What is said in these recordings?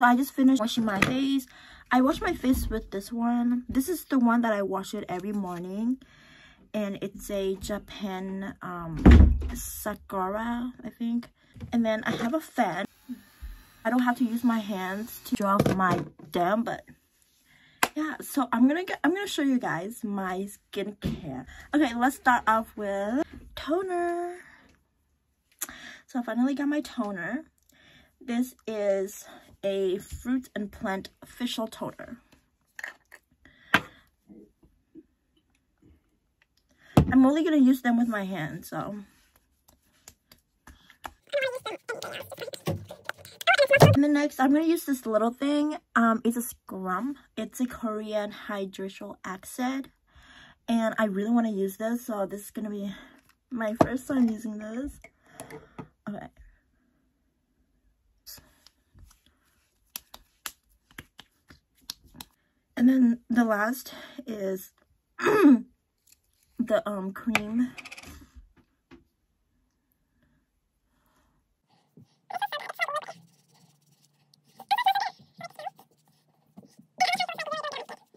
I just finished washing my face. I wash my face with this one. This is the one that I wash it every morning. And it's a Japan um, Sakura, I think. And then I have a fan. I don't have to use my hands to draw my dam, but yeah, so I'm gonna get I'm gonna show you guys my skincare. Okay, let's start off with toner. So I finally got my toner. This is a fruit and plant official toner. I'm only gonna use them with my hands, so. And then next, I'm going to use this little thing. Um, It's a serum. It's a Korean hydration acid. And I really want to use this. So this is going to be my first time using this. Okay. And then the last is the um cream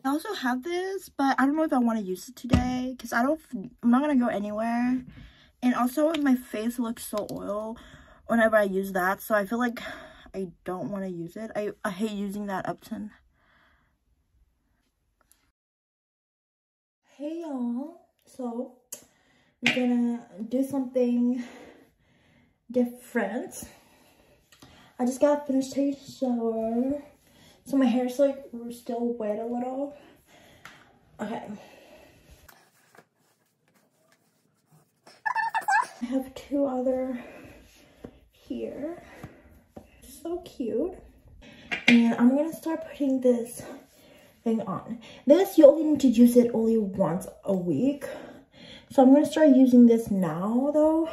I also have this, but I don't know if I want to use it today because I don't, I'm not going to go anywhere. And also my face looks so oil whenever I use that. So I feel like I don't want to use it. I, I hate using that Upton. Hey y'all. So I'm gonna do something different. I just got finished taking a shower. So my hair is like still wet a little. Okay. I have two other here. So cute. And I'm gonna start putting this thing on. This, you only need to use it only once a week. So I'm gonna start using this now though.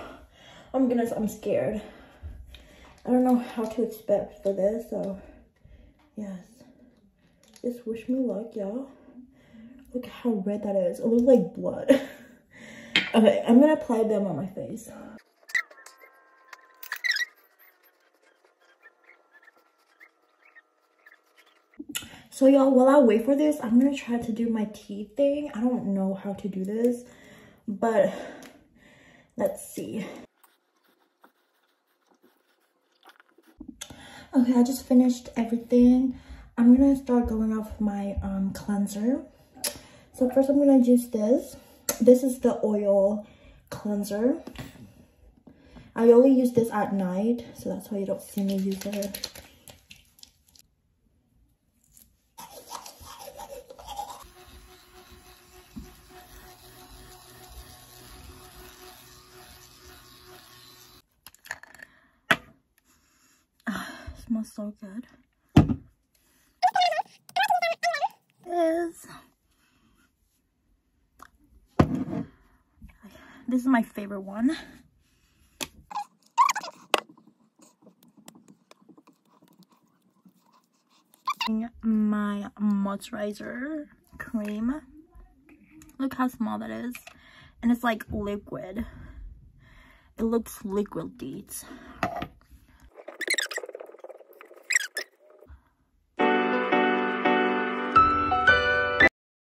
I'm gonna, I'm scared. I don't know how to expect for this, so Yes. Just wish me luck, y'all. Look how red that is. It looks like blood. okay, I'm gonna apply them on my face. So y'all, while I wait for this, I'm gonna try to do my teeth thing. I don't know how to do this, but let's see. Okay, I just finished everything. I'm gonna start going off my um, cleanser. So first I'm gonna use this. This is the oil cleanser. I only use this at night, so that's why you don't see me use it. Smells so good. Is this is my favorite one. My moisturizer cream. Look how small that is. And it's like liquid. It looks liquid deeds.